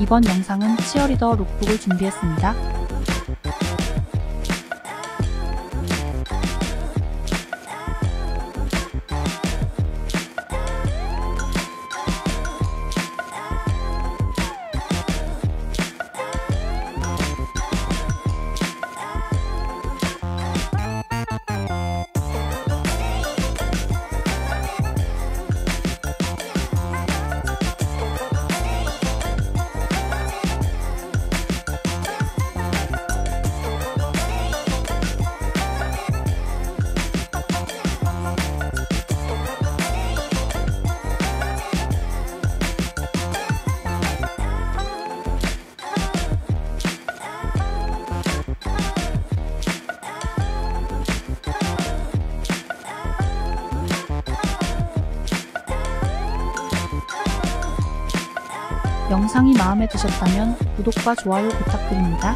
이번 영상은 치어리더 룩북을 준비했습니다. 영상이 마음에 드셨다면 구독과 좋아요 부탁드립니다.